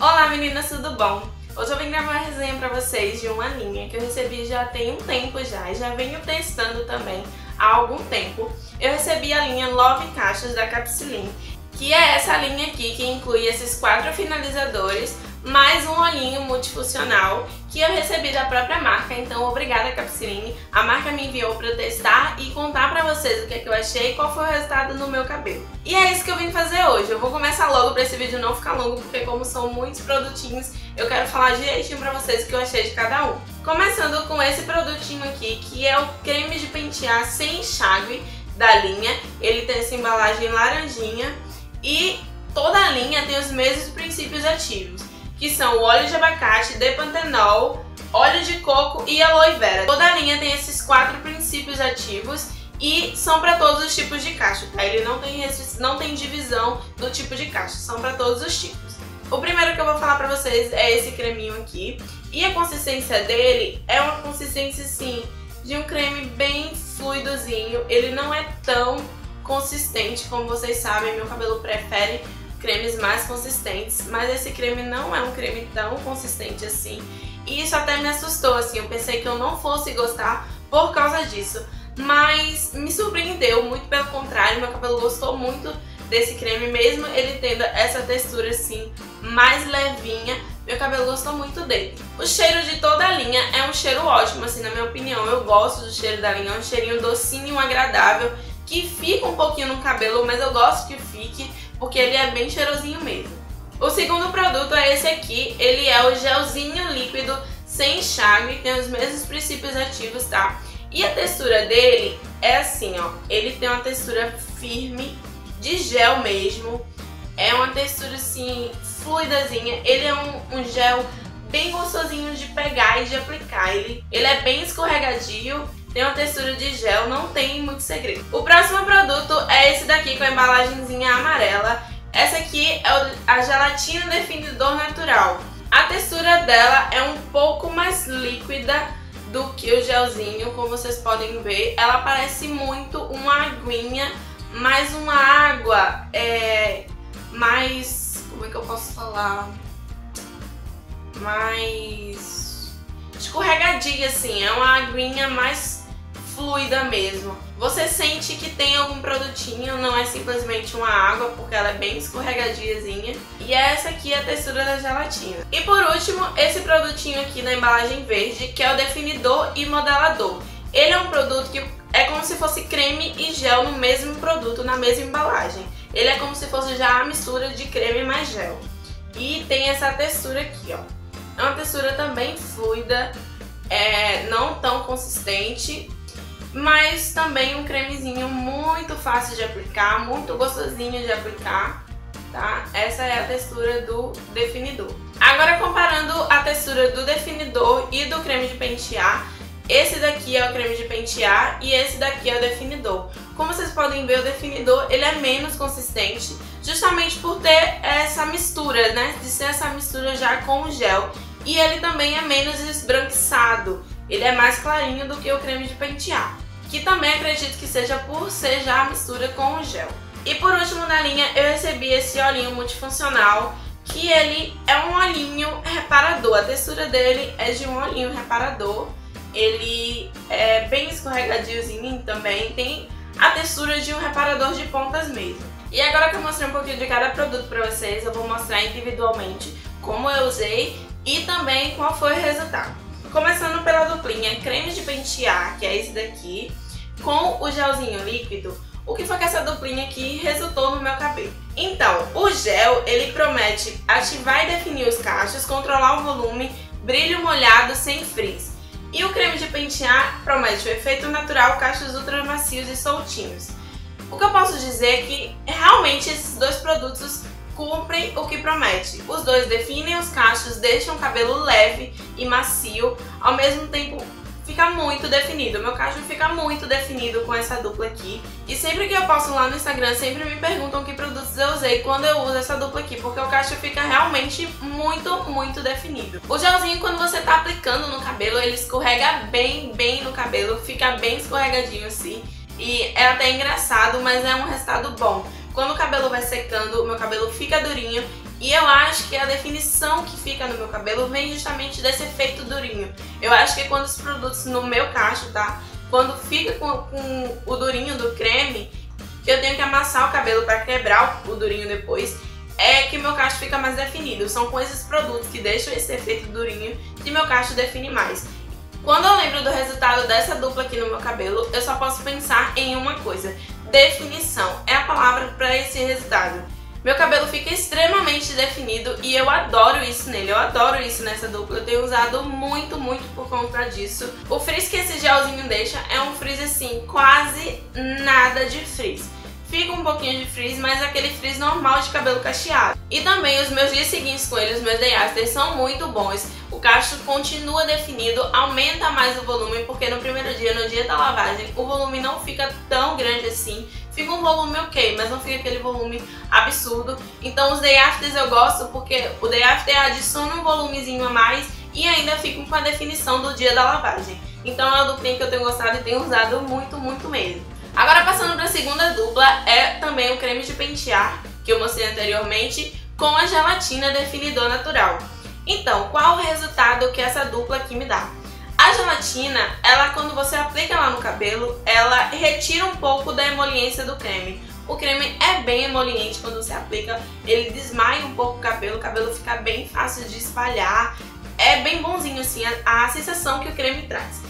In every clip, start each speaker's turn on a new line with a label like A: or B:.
A: Olá meninas, tudo bom? Hoje eu vim gravar uma resenha pra vocês de uma linha que eu recebi já tem um tempo já e já venho testando também há algum tempo. Eu recebi a linha Love Caixas da Capsilin, que é essa linha aqui que inclui esses quatro finalizadores mais um olhinho multifuncional que eu recebi da própria marca, então obrigada Capsiline. A marca me enviou para eu testar e contar pra vocês o que, é que eu achei e qual foi o resultado no meu cabelo. E é isso que eu vim fazer hoje. Eu vou começar logo para esse vídeo não ficar longo, porque como são muitos produtinhos, eu quero falar direitinho pra vocês o que eu achei de cada um. Começando com esse produtinho aqui, que é o creme de pentear sem enxágue da linha. Ele tem essa embalagem laranjinha e toda a linha tem os mesmos princípios ativos que são o óleo de abacate, depantenol, óleo de coco e aloe vera. Toda a linha tem esses quatro princípios ativos e são para todos os tipos de cacho, tá? Ele não tem, não tem divisão do tipo de cacho, são para todos os tipos. O primeiro que eu vou falar pra vocês é esse creminho aqui. E a consistência dele é uma consistência, sim, de um creme bem fluidozinho. Ele não é tão consistente, como vocês sabem, meu cabelo prefere cremes mais consistentes, mas esse creme não é um creme tão consistente assim. E isso até me assustou, assim, eu pensei que eu não fosse gostar por causa disso. Mas me surpreendeu, muito pelo contrário, meu cabelo gostou muito desse creme, mesmo ele tendo essa textura assim, mais levinha, meu cabelo gostou muito dele. O cheiro de toda a linha é um cheiro ótimo, assim, na minha opinião, eu gosto do cheiro da linha, é um cheirinho docinho, agradável, que fica um pouquinho no cabelo, mas eu gosto que fique, porque ele é bem cheirosinho mesmo. O segundo produto é esse aqui, ele é o gelzinho líquido sem enxágue, tem os mesmos princípios ativos, tá? E a textura dele é assim, ó, ele tem uma textura firme, de gel mesmo, é uma textura assim, fluidazinha, ele é um, um gel bem gostosinho de pegar e de aplicar, ele, ele é bem escorregadio, tem uma textura de gel, não tem muito segredo. O próximo produto é esse daqui com a embalagenzinha amarela. Essa aqui é a gelatina definidor natural. A textura dela é um pouco mais líquida do que o gelzinho, como vocês podem ver. Ela parece muito uma aguinha, mais uma água é, mais... como é que eu posso falar? Mais escorregadia, assim. É uma aguinha mais fluida mesmo. Você sente que tem algum produtinho, não é simplesmente uma água, porque ela é bem escorregadiazinha. E essa aqui é a textura da gelatina. E por último, esse produtinho aqui da embalagem verde, que é o definidor e modelador. Ele é um produto que é como se fosse creme e gel no mesmo produto, na mesma embalagem. Ele é como se fosse já a mistura de creme mais gel. E tem essa textura aqui, ó. É uma textura também fluida, é, não tão consistente, mas também um cremezinho muito fácil de aplicar, muito gostosinho de aplicar, tá? Essa é a textura do definidor. Agora comparando a textura do definidor e do creme de pentear, esse daqui é o creme de pentear e esse daqui é o definidor. Como vocês podem ver, o definidor ele é menos consistente, justamente por ter essa mistura, né? De ser essa mistura já com o gel. E ele também é menos esbranquiçado. Ele é mais clarinho do que o creme de pentear, que também acredito que seja por ser já a mistura com o gel. E por último na linha eu recebi esse olhinho multifuncional, que ele é um olhinho reparador. A textura dele é de um olhinho reparador. Ele é bem escorregadiozinho também, tem a textura de um reparador de pontas mesmo. E agora que eu mostrei um pouquinho de cada produto pra vocês, eu vou mostrar individualmente como eu usei e também qual foi o resultado. Começando pela duplinha creme de pentear, que é esse daqui, com o gelzinho líquido, o que foi que essa duplinha aqui resultou no meu cabelo. Então, o gel, ele promete ativar e definir os cachos, controlar o volume, brilho molhado sem frizz. E o creme de pentear promete o efeito natural, cachos ultra macios e soltinhos. O que eu posso dizer é que realmente esses dois produtos cumprem o que promete. Os dois definem os cachos, deixam o cabelo leve e macio, ao mesmo tempo fica muito definido. Meu cacho fica muito definido com essa dupla aqui. E sempre que eu posto lá no Instagram, sempre me perguntam que produtos eu usei quando eu uso essa dupla aqui, porque o cacho fica realmente muito, muito definido. O gelzinho, quando você tá aplicando no cabelo, ele escorrega bem, bem no cabelo, fica bem escorregadinho assim. E é até engraçado, mas é um resultado bom. Quando o cabelo vai secando, o meu cabelo fica durinho E eu acho que a definição que fica no meu cabelo vem justamente desse efeito durinho. Eu acho que quando os produtos no meu cacho, tá? Quando fica com, com o durinho do creme, que eu tenho que amassar o cabelo para quebrar o, o durinho depois, é que meu cacho fica mais definido. São com esses produtos que deixam esse efeito durinho que meu cacho define mais. Quando eu lembro do resultado dessa dupla aqui no meu cabelo, eu só posso pensar em uma coisa. Definição é a palavra para esse resultado. Meu cabelo fica extremamente definido e eu adoro isso nele, eu adoro isso nessa dupla, eu tenho usado muito, muito por conta disso. O frizz que esse gelzinho deixa é um frizz assim, quase nada de frizz. Fica um pouquinho de frizz, mas aquele frizz normal de cabelo cacheado. E também os meus dias seguintes com ele, os meus day after, são muito bons. O cacho continua definido, aumenta mais o volume, porque no primeiro dia, no dia da lavagem, o volume não fica tão grande assim. Fica um volume ok, mas não fica aquele volume absurdo. Então os day afters eu gosto porque o day after adiciona um volumezinho a mais e ainda fica com a definição do dia da lavagem. Então é uma duplinha que eu tenho gostado e tenho usado muito, muito mesmo. Agora passando para a segunda dupla, é também o creme de pentear, que eu mostrei anteriormente, com a gelatina definidor natural. Então, qual o resultado que essa dupla aqui me dá? A gelatina, ela quando você aplica lá no cabelo, ela retira um pouco da emoliência do creme. O creme é bem emoliente quando você aplica, ele desmaia um pouco o cabelo, o cabelo fica bem fácil de espalhar. É bem bonzinho assim a, a sensação que o creme traz.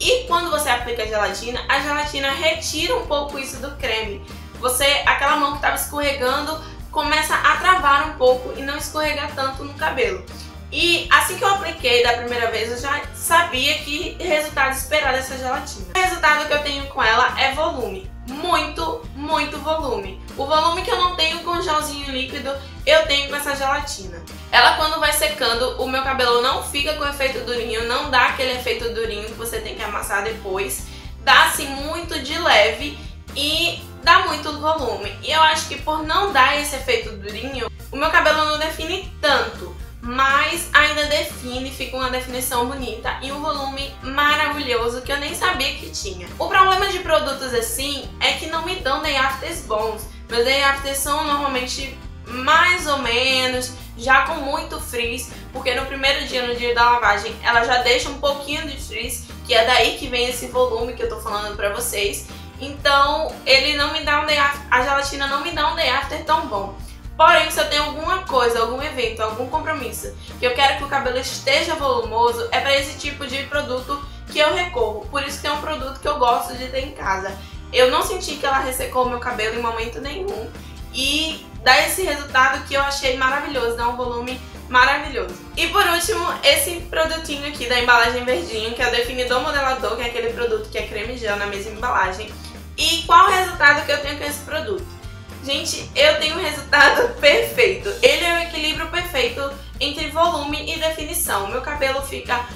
A: E quando você aplica a gelatina, a gelatina retira um pouco isso do creme. Você, aquela mão que estava escorregando, começa a travar um pouco e não escorregar tanto no cabelo. E assim que eu apliquei da primeira vez, eu já sabia que resultado esperar dessa gelatina. O resultado que eu tenho com ela é volume. Muito, muito volume. O volume que eu não tenho com gelzinho líquido, eu tenho com essa gelatina. Ela quando vai secando, o meu cabelo não fica com efeito durinho, não dá aquele efeito durinho que você tem que amassar depois. Dá assim muito de leve e dá muito volume. E eu acho que por não dar esse efeito durinho, o meu cabelo não define tanto mas ainda define, fica uma definição bonita e um volume maravilhoso que eu nem sabia que tinha. O problema de produtos assim é que não me dão day afters bons. Meus day afters são normalmente mais ou menos, já com muito frizz, porque no primeiro dia, no dia da lavagem, ela já deixa um pouquinho de frizz, que é daí que vem esse volume que eu tô falando pra vocês. Então, ele não me dá um day after, a gelatina não me dá um day after tão bom. Porém, se eu tenho alguma coisa, algum evento, algum compromisso que eu quero que o cabelo esteja volumoso, é para esse tipo de produto que eu recorro. Por isso que é um produto que eu gosto de ter em casa. Eu não senti que ela ressecou o meu cabelo em momento nenhum e dá esse resultado que eu achei maravilhoso, dá um volume maravilhoso. E por último, esse produtinho aqui da embalagem verdinho, que é o Definidor Modelador, que é aquele produto que é creme gel na mesma embalagem. E qual o resultado que eu tenho com esse produto? Gente, eu tenho um resultado perfeito. Ele é o equilíbrio perfeito entre volume e definição. Meu cabelo fica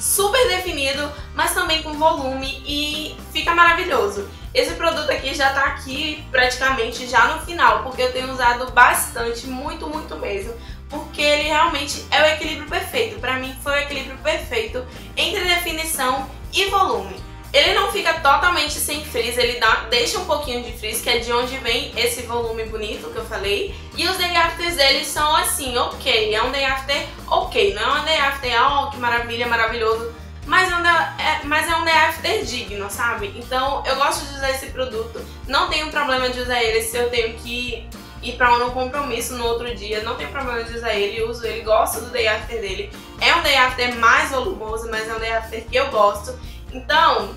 A: super definido, mas também com volume e fica maravilhoso. Esse produto aqui já tá aqui praticamente já no final, porque eu tenho usado bastante, muito, muito mesmo. Porque ele realmente é o equilíbrio perfeito. Pra mim foi o equilíbrio perfeito entre definição e volume. Ele não fica totalmente sem frizz, ele dá, deixa um pouquinho de frizz, que é de onde vem esse volume bonito que eu falei. E os day afters deles são assim, ok, é um day after ok, não é um day after, oh que maravilha, maravilhoso, mas é, um day, é, mas é um day after digno, sabe? Então eu gosto de usar esse produto, não tenho problema de usar ele se eu tenho que ir pra um compromisso no outro dia, não tenho problema de usar ele, uso ele, gosto do day after dele. É um day after mais volumoso, mas é um day after que eu gosto. Então,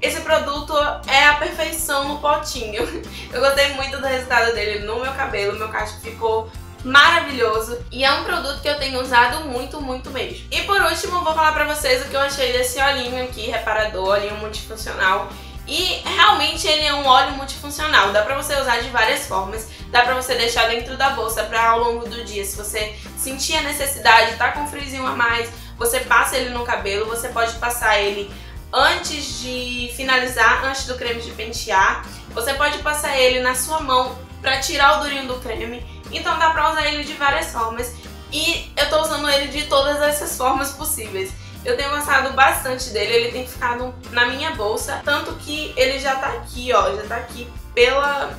A: esse produto é a perfeição no potinho. Eu gostei muito do resultado dele no meu cabelo, meu cacho ficou maravilhoso e é um produto que eu tenho usado muito, muito mesmo. E por último, vou falar pra vocês o que eu achei desse olhinho aqui, reparador, olhinho multifuncional. E realmente ele é um óleo multifuncional, dá pra você usar de várias formas, dá pra você deixar dentro da bolsa pra ao longo do dia, se você sentir a necessidade, tá com frisinho a mais, você passa ele no cabelo, você pode passar ele antes de finalizar, antes do creme de pentear. Você pode passar ele na sua mão para tirar o durinho do creme. Então dá pra usar ele de várias formas. E eu tô usando ele de todas essas formas possíveis. Eu tenho gostado bastante dele, ele tem ficado na minha bolsa, tanto que ele já tá aqui, ó, já tá aqui pela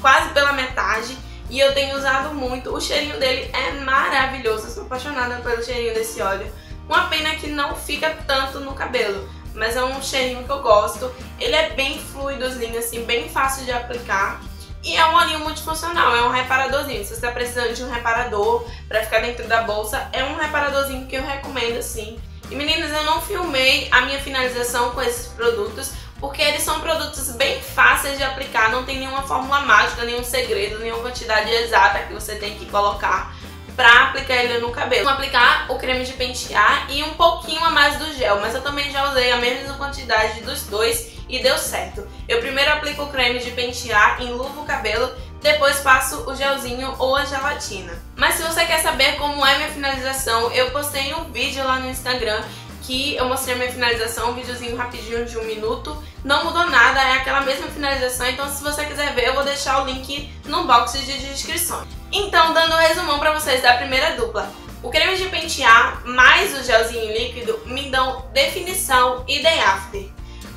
A: quase pela metade. e eu tenho usado muito. O cheirinho dele é maravilhoso, eu sou apaixonada pelo cheirinho desse óleo. Uma pena que não fica tanto no cabelo, mas é um cheirinho que eu gosto. Ele é bem fluidozinho, assim, bem fácil de aplicar. E é um olhinho multifuncional, é um reparadorzinho. Se você está precisando de um reparador para ficar dentro da bolsa, é um reparadorzinho que eu recomendo sim. E meninas, eu não filmei a minha finalização com esses produtos, porque eles são produtos bem fáceis de aplicar, não tem nenhuma fórmula mágica, nenhum segredo, nenhuma quantidade exata que você tem que colocar pra aplicar ele no cabelo. Vou aplicar o creme de pentear e um pouquinho a mais do gel, mas eu também já usei a mesma quantidade dos dois e deu certo. Eu primeiro aplico o creme de pentear, enluvo o cabelo, depois passo o gelzinho ou a gelatina. Mas se você quer saber como é minha finalização, eu postei um vídeo lá no Instagram que eu mostrei minha finalização, um videozinho rapidinho de um minuto. Não mudou nada, é aquela mesma finalização, então se você quiser ver, eu vou deixar o link no box de descrição. Então, dando um resumão pra vocês da primeira dupla. O creme de pentear mais o gelzinho líquido me dão definição e day after.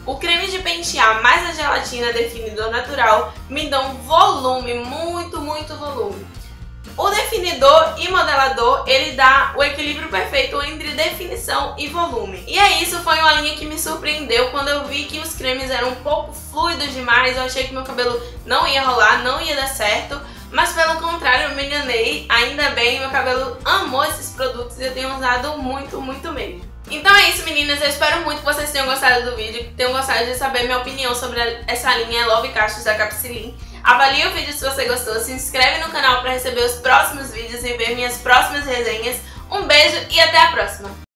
A: O creme de pentear mais a gelatina definidor natural me dão volume, muito, muito volume. O definidor e modelador, ele dá o equilíbrio perfeito entre definição e volume. E é isso, foi uma linha que me surpreendeu quando eu vi que os cremes eram um pouco fluidos demais, eu achei que meu cabelo não ia rolar, não ia dar certo, mas pelo contrário, eu me enganei, ainda bem, meu cabelo amou esses produtos e eu tenho usado muito, muito mesmo. Então é isso, meninas. Eu espero muito que vocês tenham gostado do vídeo, que tenham gostado de saber minha opinião sobre essa linha Love Cachos da Capsilin. Avalie o vídeo se você gostou, se inscreve no canal para receber os próximos vídeos e ver minhas próximas resenhas. Um beijo e até a próxima!